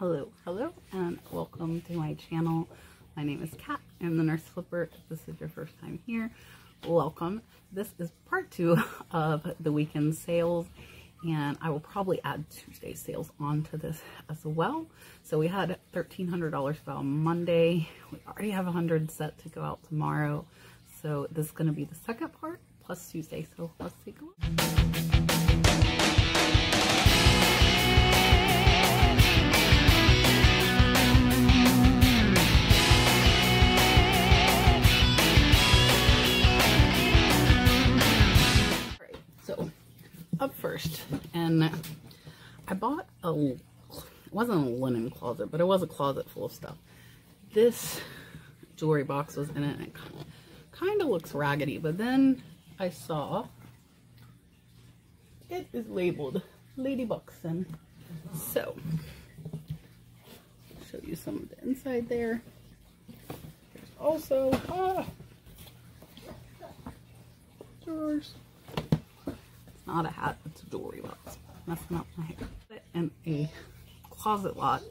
Hello, hello, and welcome to my channel. My name is Kat. I'm the Nurse Flipper. If this is your first time here, welcome. This is part two of the weekend sales, and I will probably add Tuesday sales onto this as well. So we had $1,300 for on Monday. We already have 100 set to go out tomorrow. So this is going to be the second part plus Tuesday. So let's take a look. Up first, and I bought a, it wasn't a linen closet, but it was a closet full of stuff. This jewelry box was in it, and it kind of looks raggedy, but then I saw it is labeled Lady Buxton. So, show you some of the inside there. There's also, ah, drawers. It's not a hat, it's a jewelry box. Messing up my hair. And a closet lot.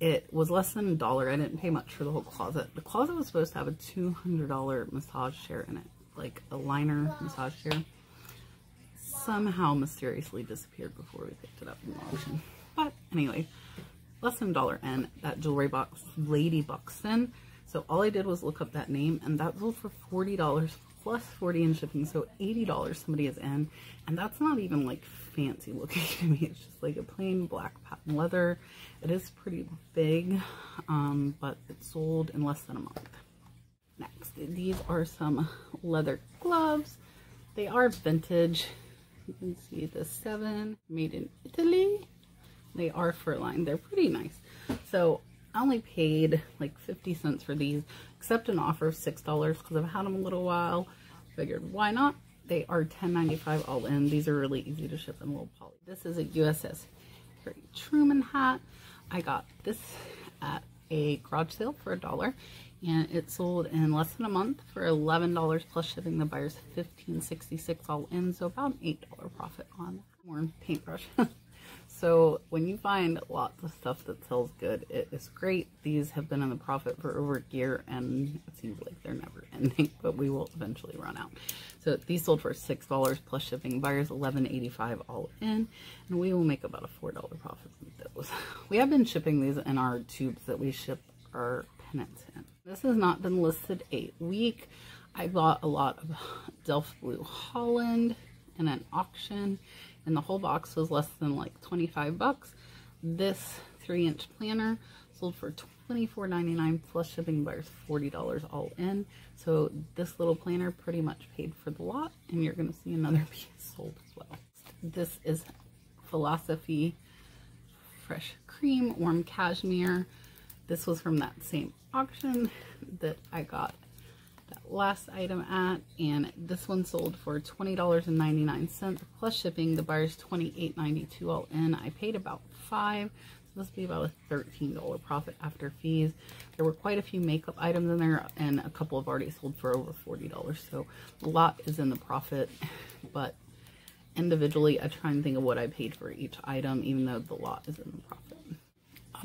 It was less than a dollar. I didn't pay much for the whole closet. The closet was supposed to have a $200 massage chair in it. Like a liner massage chair. Somehow mysteriously disappeared before we picked it up in the auction. But anyway, less than a dollar. And that jewelry box, Lady Buxton. So all I did was look up that name and that sold for $40 plus 40 in shipping. So $80 somebody is in. And that's not even like fancy looking to me. It's just like a plain black patent leather. It is pretty big, um, but it sold in less than a month. Next, these are some leather gloves. They are vintage. You can see the seven made in Italy. They are fur lined. They're pretty nice. So I only paid like 50 cents for these, except an offer of $6 because I've had them a little while. Figured why not? They are $10.95 all in. These are really easy to ship in low poly. This is a USS Harry Truman hat. I got this at a garage sale for a dollar and it sold in less than a month for $11 plus shipping the buyers $15.66 all in so about an $8 profit on more paintbrush so when you find lots of stuff that sells good it is great. These have been in the profit for over a year and it seems like they're never ending but we will eventually run out. So these sold for six dollars plus shipping. Buyers 11.85 all in and we will make about a four dollar profit with those. We have been shipping these in our tubes that we ship our pennants in. This has not been listed a week. I bought a lot of delft blue holland in an auction and the whole box was less than like 25 bucks. This three inch planner sold for $24.99 plus shipping buyers $40 all in. So this little planner pretty much paid for the lot and you're gonna see another piece sold as well. This is Philosophy Fresh Cream Warm Cashmere. This was from that same auction that I got last item at and this one sold for $20.99 plus shipping the buyer's $28.92 all in. I paid about five so this will be about a $13 profit after fees. There were quite a few makeup items in there and a couple have already sold for over $40 so a lot is in the profit. But individually i try and think of what i paid for each item even though the lot is in the profit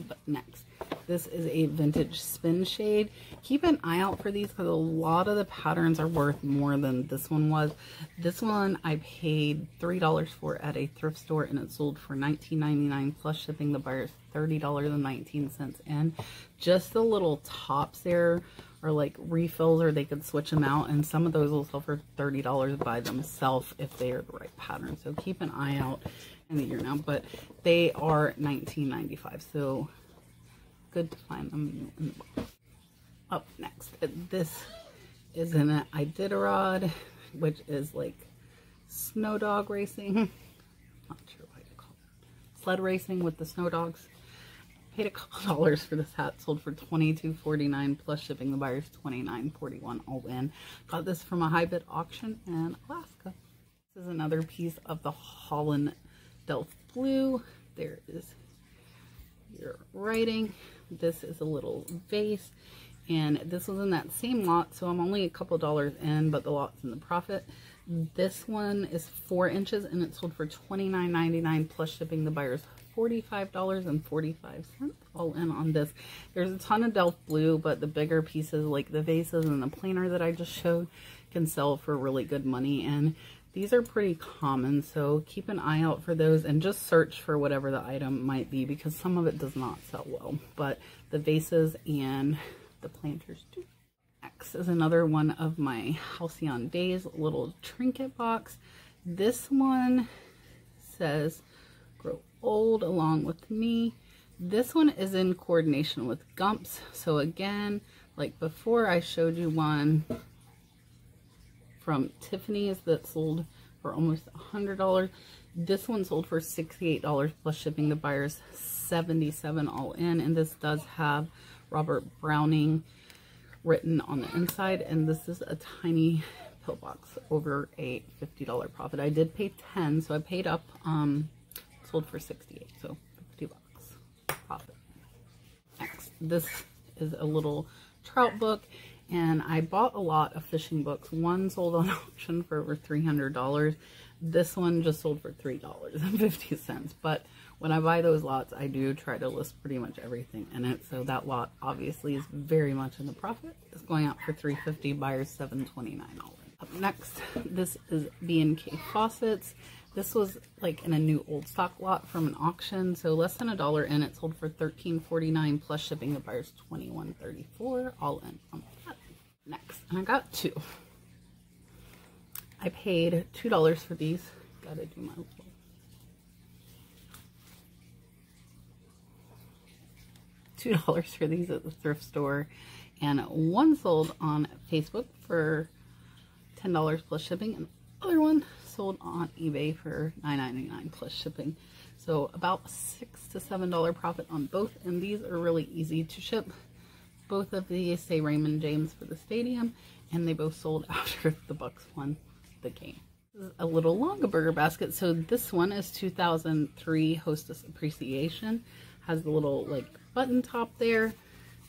but next this is a vintage spin shade. Keep an eye out for these because a lot of the patterns are worth more than this one was. This one I paid $3 for at a thrift store and it sold for $19.99 plus shipping the buyers $30.19 in. Just the little tops there are like refills or they could switch them out and some of those will sell for $30 by themselves if they are the right pattern. So keep an eye out in the year now, but they are $19.95. So good to find them in the box. Up next, this is an Iditarod, which is like snow dog racing. Hmm. Not sure what you call it. Sled racing with the snow dogs. Paid a couple dollars for this hat, sold for $22.49 plus shipping. The buyer's $29.41 all in. Got this from a high bid auction in Alaska. This is another piece of the Holland Delft Blue. There is your writing. This is a little vase and this was in that same lot so I'm only a couple dollars in but the lot's in the profit. This one is four inches and it sold for $29.99 plus shipping the buyer's $45.45 all in on this. There's a ton of Delft Blue, but the bigger pieces like the vases and the planner that I just showed can sell for really good money. And these are pretty common, so keep an eye out for those and just search for whatever the item might be because some of it does not sell well. But the vases and the planters do. Next is another one of my Halcyon Days little trinket box. This one says grow old along with me. This one is in coordination with Gumps. So again, like before I showed you one from Tiffany's that sold for almost a $100. This one sold for $68 plus shipping the buyers 77 all in. And this does have Robert Browning written on the inside. And this is a tiny pillbox over a $50 profit. I did pay 10 so I paid up. Um, sold for 68 so 50 bucks profit. Next, this is a little trout book and I bought a lot of fishing books. One sold on auction for over $300. This one just sold for $3.50. But when I buy those lots, I do try to list pretty much everything in it. So that lot obviously is very much in the profit. It's going out for 350, buyers $729 Up next, this is B&K Faucets. This was like in a new old stock lot from an auction, so less than a dollar in. It sold for $13.49 plus shipping. The buyer's $21.34 all in on that. Next, and I got two. I paid $2 for these. Gotta do my two dollars for these at the thrift store and one sold on Facebook for ten dollars plus shipping and the other one sold on eBay for $9.99 plus shipping. So about six to seven dollar profit on both, and these are really easy to ship. Both of these say Raymond James for the stadium, and they both sold after the Bucs won the game. a little Longaberger basket. So this one is 2003 Hostess Appreciation. Has the little like button top there.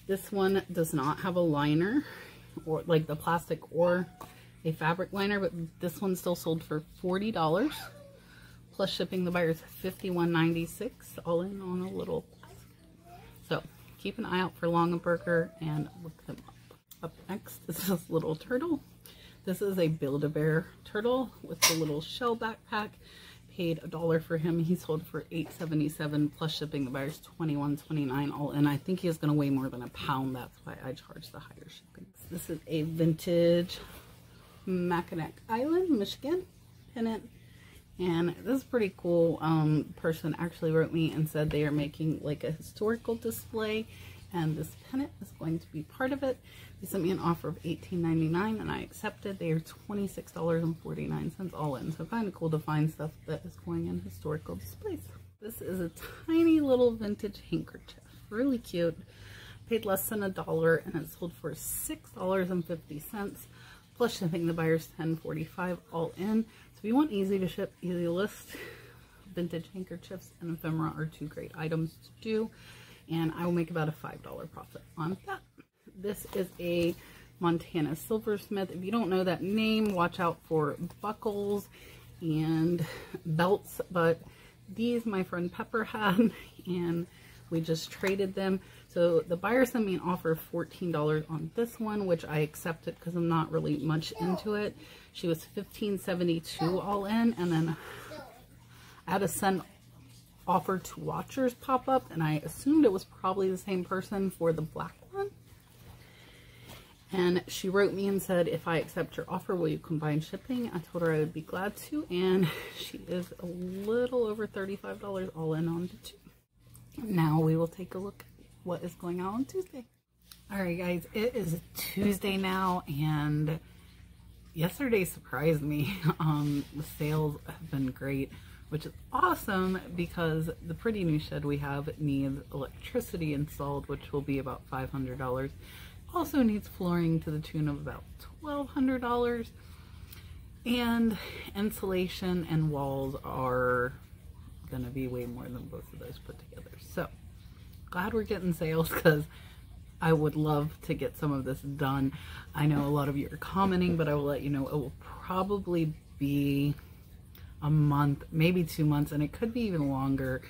This one does not have a liner or like the plastic or a fabric liner, but this one still sold for $40 plus shipping the buyers $51.96 all in on a little so keep an eye out for Longaberger and look them up. Up next is this little turtle. This is a Build-A-Bear turtle with the little shell backpack. Paid a dollar for him. He sold for $8.77 plus shipping. The buyer's $21.29 all in. I think he is going to weigh more than a pound. That's why I charge the higher shipping. This is a vintage Mackinac Island, Michigan pennant. And this is pretty cool. Um, person actually wrote me and said they are making like a historical display and this pennant is going to be part of it. They sent me an offer of $18.99 and I accepted. They are $26.49 all in. So kind of cool to find stuff that is going in historical displays. This is a tiny little vintage handkerchief. Really cute. Paid less than a dollar and it sold for $6.50 plus shipping the buyer's 1045 all in. If you want easy to ship, easy list, vintage handkerchiefs and ephemera are two great items to do. And I will make about a $5 profit on that. This is a Montana Silversmith. If you don't know that name, watch out for buckles and belts. But these my friend Pepper had and we just traded them. So the buyer sent me an offer of $14 on this one, which I accepted because I'm not really much into it. She was $15.72 all in, and then I had to send offer to watchers pop up, and I assumed it was probably the same person for the black one. And she wrote me and said, if I accept your offer, will you combine shipping? I told her I would be glad to, and she is a little over $35 all in on the two. Now we will take a look what is going on on Tuesday. All right, guys, it is Tuesday now, and yesterday surprised me. Um, the sales have been great, which is awesome because the pretty new shed we have needs electricity installed, which will be about $500. Also needs flooring to the tune of about $1,200. And insulation and walls are going to be way more than both of those put together. Glad we're getting sales because I would love to get some of this done. I know a lot of you are commenting, but I will let you know it will probably be a month, maybe two months, and it could be even longer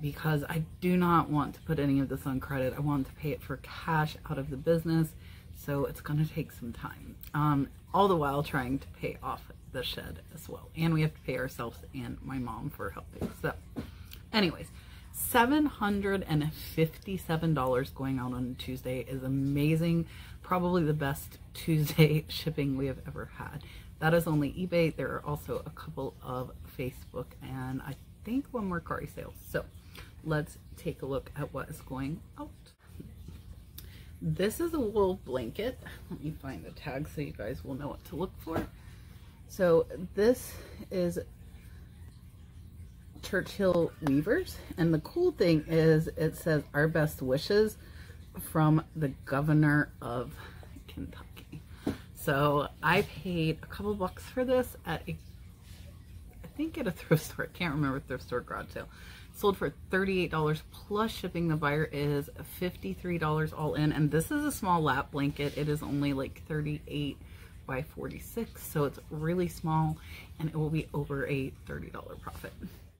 because I do not want to put any of this on credit. I want to pay it for cash out of the business. So it's going to take some time. Um, all the while trying to pay off the shed as well. And we have to pay ourselves and my mom for helping. So anyways, $757 going out on Tuesday is amazing. Probably the best Tuesday shipping we have ever had. That is only eBay. There are also a couple of Facebook and I think one more Mercari sales. So let's take a look at what is going out. This is a wool blanket. Let me find the tag so you guys will know what to look for. So this is Churchill Weavers. And the cool thing is it says our best wishes from the governor of Kentucky. So I paid a couple bucks for this at a, I think at a thrift store. I can't remember thrift store garage sale. Sold for $38 plus shipping. The buyer is $53 all in. And this is a small lap blanket. It is only like 38 by 46. So it's really small and it will be over a $30 profit.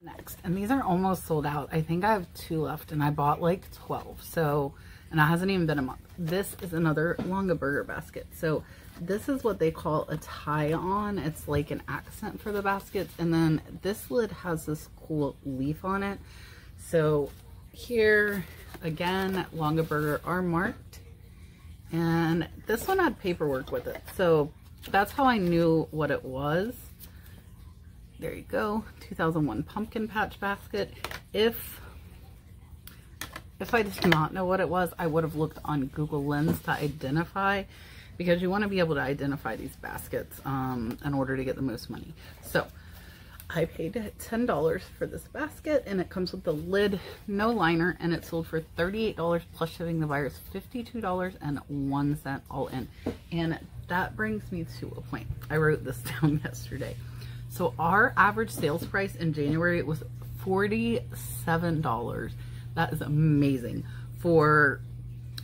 Next, and these are almost sold out. I think I have two left and I bought like 12. So, and it hasn't even been a month. This is another Longaberger basket. So this is what they call a tie on. It's like an accent for the baskets. And then this lid has this cool leaf on it. So here again, Longaberger are marked. And this one had paperwork with it. So that's how I knew what it was. There you go. 2001 pumpkin patch basket. If if I did not know what it was, I would have looked on Google Lens to identify because you want to be able to identify these baskets um, in order to get the most money. So I paid $10 for this basket and it comes with the lid, no liner, and it sold for $38 plus shipping the buyers $52.01 all in. And that brings me to a point. I wrote this down yesterday. So our average sales price in January was $47. That is amazing. For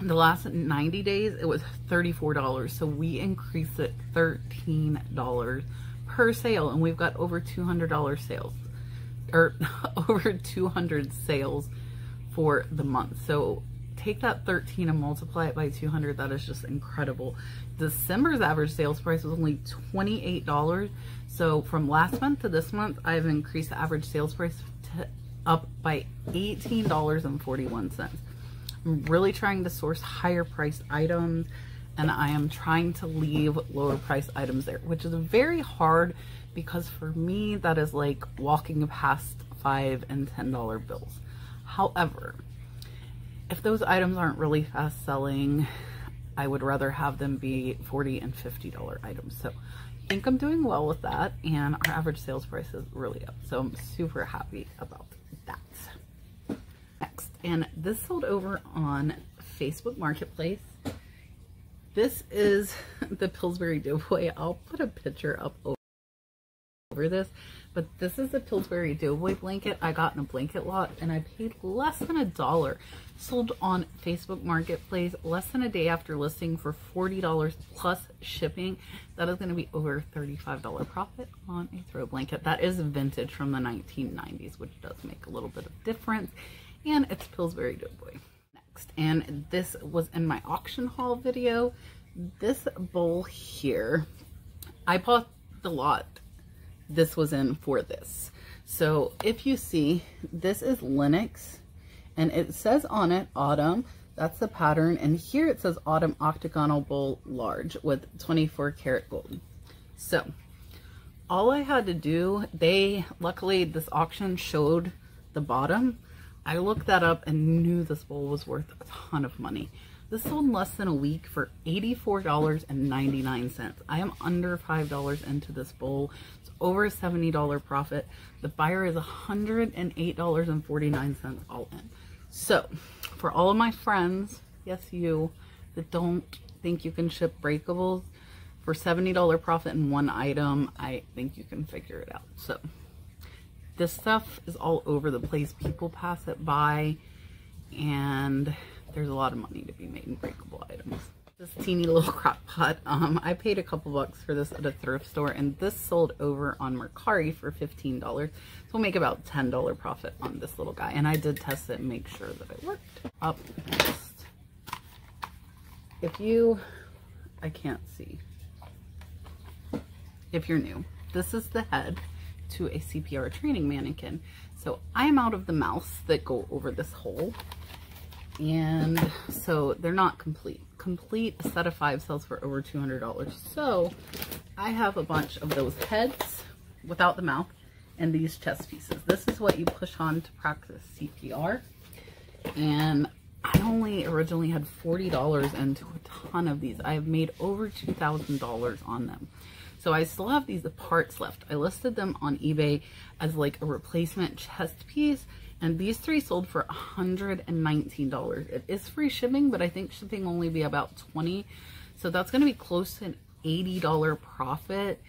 the last 90 days, it was $34. So we increased it $13 per sale and we've got over $200 sales or over 200 sales for the month. So take that 13 and multiply it by 200. That is just incredible. December's average sales price was only $28. So from last month to this month, I've increased the average sales price up by $18.41. I'm really trying to source higher priced items and I am trying to leave lower price items there, which is very hard because for me, that is like walking past five and $10 bills. However, if those items aren't really fast selling, I would rather have them be 40 and $50 items. So think I'm doing well with that and our average sales price is really up. So I'm super happy about that. Next, and this sold over on Facebook Marketplace. This is the Pillsbury Doughboy. I'll put a picture up over this, but this is the Pillsbury Doughboy blanket I got in a blanket lot and I paid less than a dollar. Sold on Facebook Marketplace less than a day after listing for $40 plus shipping. That is going to be over $35 profit on a throw blanket. That is vintage from the 1990s, which does make a little bit of difference. And it's Pillsbury Doughboy next. And this was in my auction haul video. This bowl here, I bought the lot this was in for this. So if you see, this is Lenox and it says on it autumn. That's the pattern. And here it says autumn octagonal bowl large with 24 karat gold. So all I had to do, they, luckily this auction showed the bottom. I looked that up and knew this bowl was worth a ton of money. This sold in less than a week for $84.99. I am under $5 into this bowl. It's over a $70 profit. The buyer is $108.49 all in. So for all of my friends, yes you, that don't think you can ship breakables, for $70 profit in one item, I think you can figure it out. So this stuff is all over the place. People pass it by and there's a lot of money to be made in breakable items. This teeny little crock pot. Um, I paid a couple bucks for this at a thrift store and this sold over on Mercari for $15. So we'll make about $10 profit on this little guy. And I did test it and make sure that it worked. Up next. If you, I can't see. If you're new, this is the head to a CPR training mannequin. So I'm out of the mouse that go over this hole. And so they're not complete. Complete a set of five sells for over $200. So I have a bunch of those heads without the mouth and these chest pieces. This is what you push on to practice CPR. And I only originally had $40 into a ton of these. I have made over $2,000 on them. So I still have these parts left. I listed them on eBay as like a replacement chest piece and these three sold for $119. It is free shipping, but I think shipping only be about 20 So that's going to be close to an $80 profit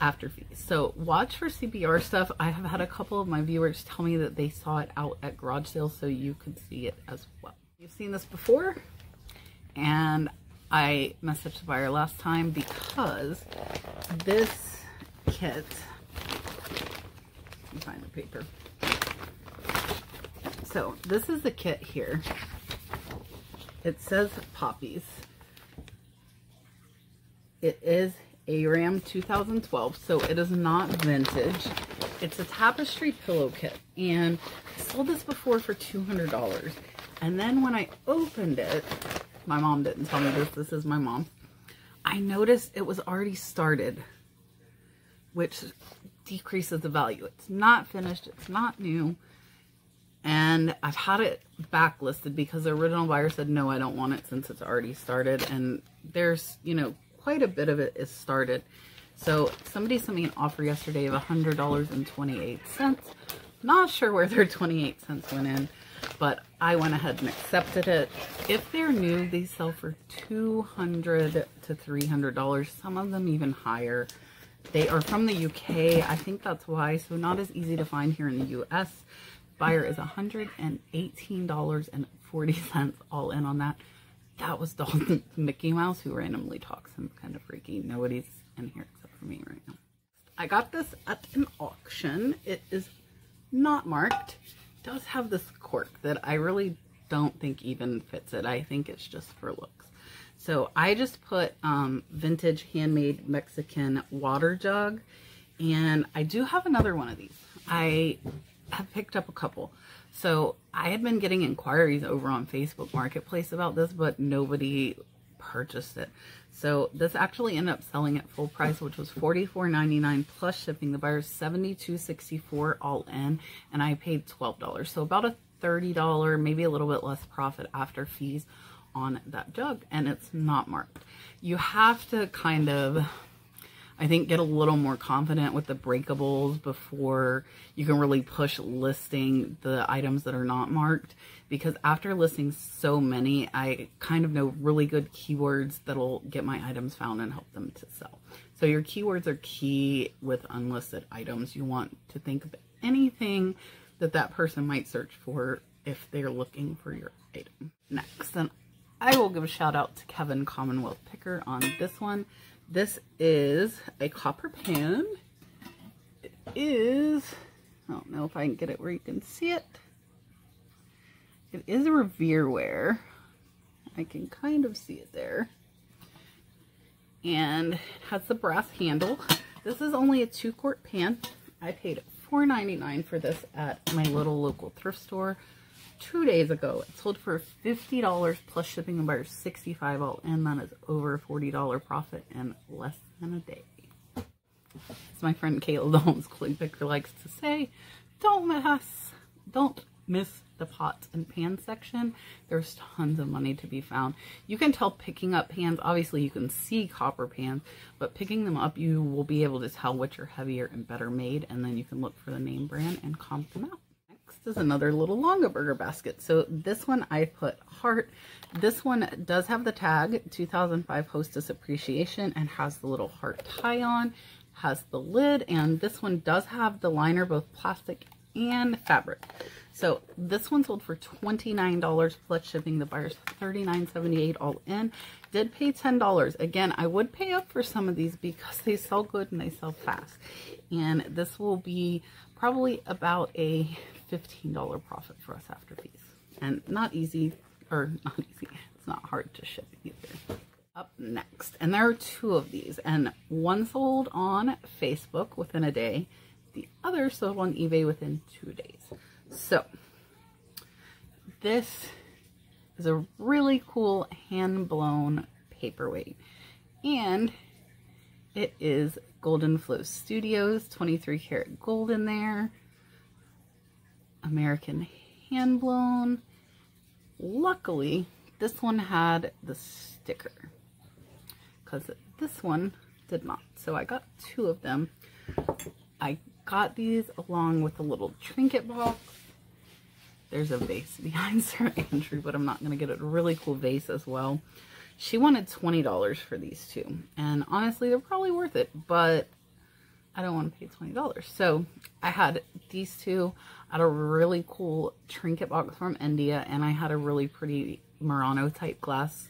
after fees. So watch for CPR stuff. I have had a couple of my viewers tell me that they saw it out at garage sales, so you could see it as well. You've seen this before, and I messaged the buyer last time because this kit, let me find the paper. So this is the kit here. It says poppies. It is a Ram 2012, so it is not vintage. It's a tapestry pillow kit, and I sold this before for $200. And then when I opened it, my mom didn't tell me this, this is my mom. I noticed it was already started, which decreases the value. It's not finished, it's not new. And I've had it backlisted because the original buyer said, no, I don't want it since it's already started. And there's, you know, quite a bit of it is started. So somebody sent me an offer yesterday of $100.28. Not sure where their 28 cents went in, but I went ahead and accepted it. If they're new, they sell for 200 to $300. Some of them even higher. They are from the UK. I think that's why. So not as easy to find here in the US. Buyer is $118.40 all in on that. That was Dalton Mickey Mouse who randomly talks. I'm kind of freaky. Nobody's in here except for me right now. I got this at an auction. It is not marked. It does have this cork that I really don't think even fits it. I think it's just for looks. So I just put um, vintage handmade Mexican water jug and I do have another one of these. I have picked up a couple. So I had been getting inquiries over on Facebook Marketplace about this, but nobody purchased it. So this actually ended up selling at full price, which was $44.99 plus shipping. The buyer's $72.64 all in, and I paid $12. So about a $30, maybe a little bit less profit after fees on that jug, and it's not marked. You have to kind of I think get a little more confident with the breakables before you can really push listing the items that are not marked because after listing so many, I kind of know really good keywords that'll get my items found and help them to sell. So your keywords are key with unlisted items. You want to think of anything that that person might search for if they're looking for your item. Next, and I will give a shout out to Kevin Commonwealth Picker on this one. This is a copper pan. It is, I don't know if I can get it where you can see it. It is a Revereware. I can kind of see it there. And it has the brass handle. This is only a two quart pan. I paid $4.99 for this at my little local thrift store two days ago. It sold for $50 plus shipping and buyers 65 all in. That is over a $40 profit in less than a day. As my friend Kayla, the homeschooling picker, likes to say, don't miss, don't miss the pots and pan section. There's tons of money to be found. You can tell picking up pans, obviously you can see copper pans, but picking them up, you will be able to tell which are heavier and better made, and then you can look for the name brand and comp them out is another little Longaberger basket. So this one I put heart. This one does have the tag 2005 Hostess Appreciation and has the little heart tie on, has the lid, and this one does have the liner, both plastic and fabric. So this one sold for $29 plus shipping. The buyer's $39.78 all in. Did pay $10. Again, I would pay up for some of these because they sell good and they sell fast. And this will be probably about a $15 profit for us after fees. And not easy, or not easy, it's not hard to ship either. Up next, and there are two of these, and one sold on Facebook within a day, the other sold on eBay within two days. So, this is a really cool hand-blown paperweight, and it is Golden Flow Studios, 23 karat gold in there, American hand blown. Luckily, this one had the sticker because this one did not. So I got two of them. I got these along with a little trinket box. There's a vase behind Sarah Andrew, but I'm not going to get a really cool vase as well. She wanted $20 for these two. And honestly, they're probably worth it, but I don't want to pay $20. So I had these two. Had a really cool trinket box from India and I had a really pretty Murano type glass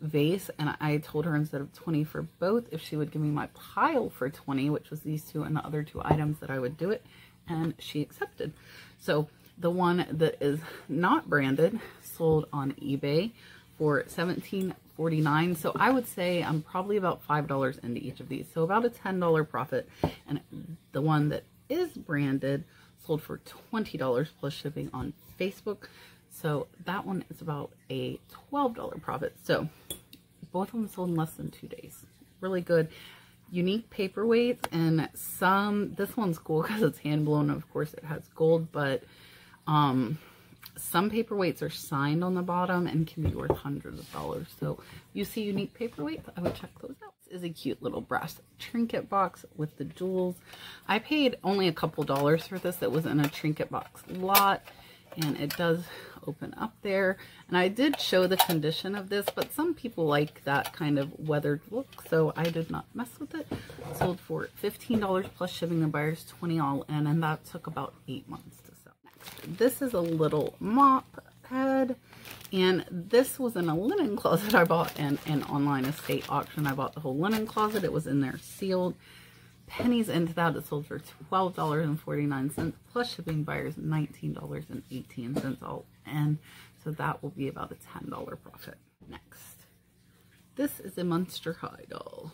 vase and I told her instead of 20 for both if she would give me my pile for 20 which was these two and the other two items that I would do it and she accepted. So the one that is not branded sold on eBay for 17 49 so i would say i'm probably about five dollars into each of these. So about a ten dollar profit. And the one that is branded sold for twenty dollars plus shipping on facebook. So that one is about a twelve dollar profit. So both of them sold in less than two days. Really good. Unique paperweights and some this one's cool because it's hand blown of course it has gold but um some paperweights are signed on the bottom and can be worth hundreds of dollars. So you see unique paperweights, I would check those out. This is a cute little brass trinket box with the jewels. I paid only a couple dollars for this. It was in a trinket box lot and it does open up there. And I did show the condition of this, but some people like that kind of weathered look, so I did not mess with it. Sold for $15 plus shipping the buyers 20 all in, and that took about eight months this is a little mop head. And this was in a linen closet I bought in an online estate auction. I bought the whole linen closet. It was in there sealed. Pennies into that. It sold for $12.49 plus shipping buyers $19.18 all in. So that will be about a $10 profit. Next. This is a Monster High doll.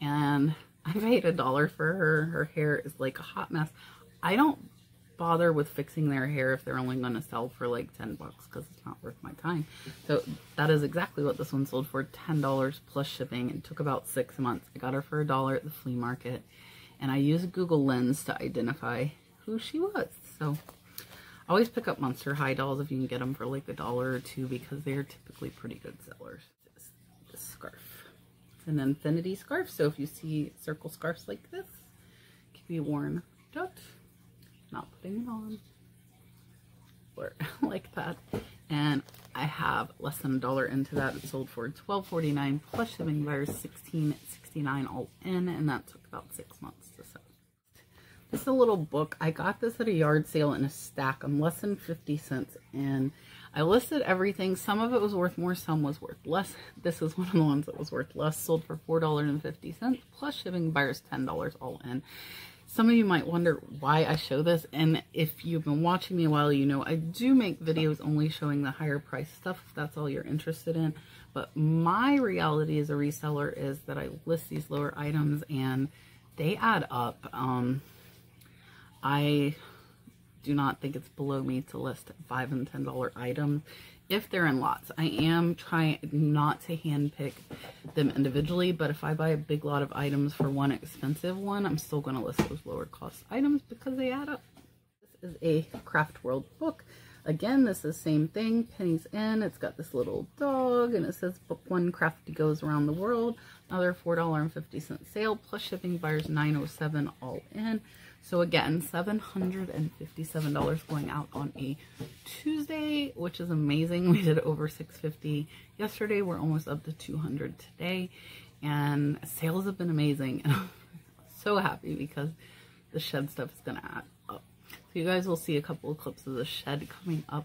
And I paid a dollar for her. Her hair is like a hot mess. I don't bother with fixing their hair if they're only going to sell for like 10 bucks because it's not worth my time. So that is exactly what this one sold for, $10 plus shipping. It took about six months. I got her for a dollar at the flea market and I used Google Lens to identify who she was. So always pick up Monster High dolls if you can get them for like a dollar or two because they're typically pretty good sellers. This, this scarf. It's an infinity scarf. So if you see circle scarves like this, it can be worn not putting it on or like that and I have less than a dollar into that. It sold for $12.49 plus shipping buyers $16.69 all in and that took about six months to sell. This is a little book. I got this at a yard sale in a stack. I'm less than 50 cents and I listed everything. Some of it was worth more, some was worth less. This is one of the ones that was worth less. Sold for $4.50 plus shipping buyers $10 all in. Some of you might wonder why I show this, and if you've been watching me a while, you know I do make videos only showing the higher price stuff, if that's all you're interested in. But my reality as a reseller is that I list these lower items, and they add up. Um, I do not think it's below me to list five and ten dollar items if they're in lots. I am trying not to handpick them individually, but if I buy a big lot of items for one expensive one, I'm still going to list those lower cost items because they add up. This is a Craft World book. Again, this is the same thing, pennies in. It's got this little dog, and it says book one crafty goes around the world. Another $4.50 sale, plus shipping buyers 907 all in. So again, $757 going out on a Tuesday, which is amazing. We did over 650 yesterday. We're almost up to 200 today. And sales have been amazing. And I'm so happy because the shed stuff is going to add up. So you guys will see a couple of clips of the shed coming up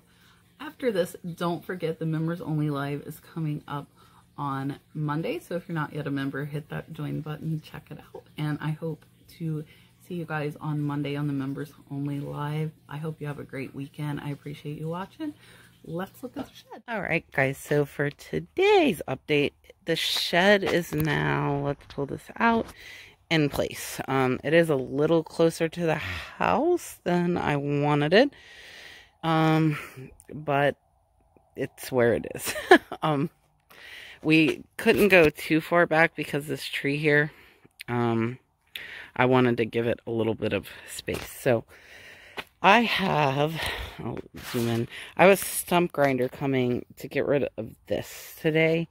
after this. Don't forget the members only live is coming up on Monday. So if you're not yet a member, hit that join button, check it out. And I hope to see you guys on Monday on the members only live. I hope you have a great weekend. I appreciate you watching. Let's look at the shed. All right, guys. So for today's update, the shed is now, let's pull this out, in place. Um, it is a little closer to the house than I wanted it. Um, but it's where it is. um, we couldn't go too far back because this tree here, um, I wanted to give it a little bit of space. So I have, I'll zoom in. I was stump grinder coming to get rid of this today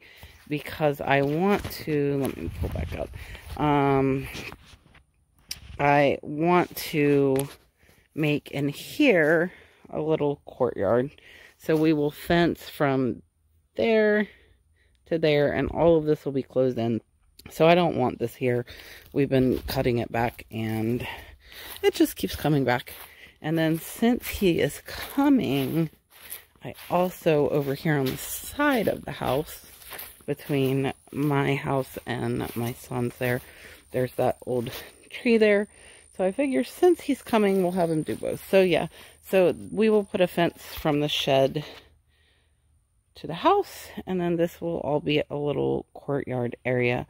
because I want to, let me pull back up. Um, I want to make in here a little courtyard. So we will fence from there to there and all of this will be closed in. So I don't want this here. We've been cutting it back and it just keeps coming back. And then since he is coming, I also over here on the side of the house between my house and my son's there, there's that old tree there. So I figure since he's coming, we'll have him do both. So yeah, so we will put a fence from the shed to the house. And then this will all be a little courtyard area.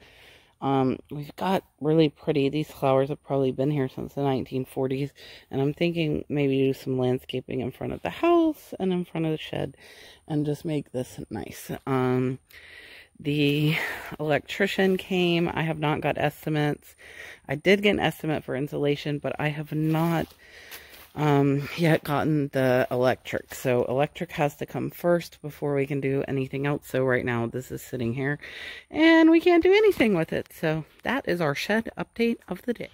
Um, we've got really pretty, these flowers have probably been here since the 1940s. And I'm thinking maybe do some landscaping in front of the house and in front of the shed and just make this nice. Um, the electrician came. I have not got estimates. I did get an estimate for insulation, but I have not um, yet gotten the electric. So electric has to come first before we can do anything else. So right now this is sitting here and we can't do anything with it. So that is our shed update of the day.